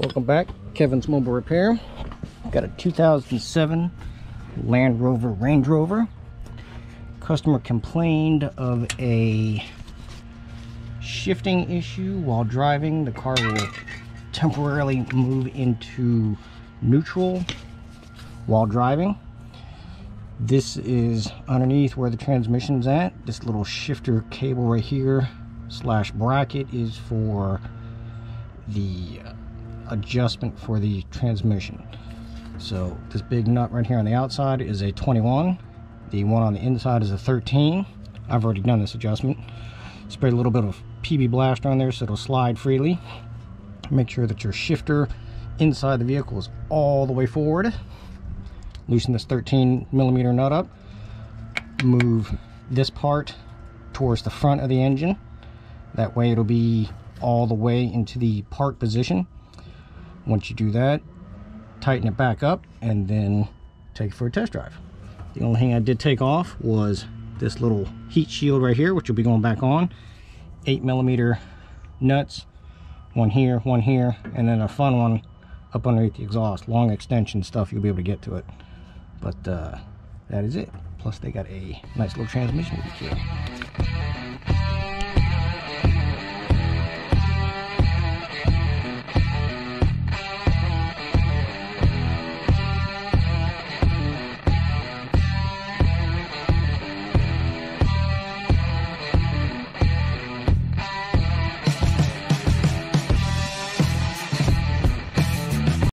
welcome back. Kevin's mobile repair. Got a 2007 land rover range rover. Customer complained of a shifting issue while driving. The car will temporarily move into neutral while driving. This is underneath where the transmission's at. This little shifter cable right here slash bracket is for the uh, adjustment for the transmission. So this big nut right here on the outside is a 21. The one on the inside is a 13. I've already done this adjustment. Spray a little bit of PB Blaster on there so it'll slide freely. Make sure that your shifter inside the vehicle is all the way forward. Loosen this 13 millimeter nut up. Move this part towards the front of the engine. That way it'll be all the way into the park position. Once you do that, tighten it back up and then take it for a test drive. The only thing I did take off was this little heat shield right here, which will be going back on. Eight millimeter nuts, one here, one here, and then a fun one up underneath the exhaust. Long extension stuff, you'll be able to get to it. But uh, that is it. Plus they got a nice little transmission with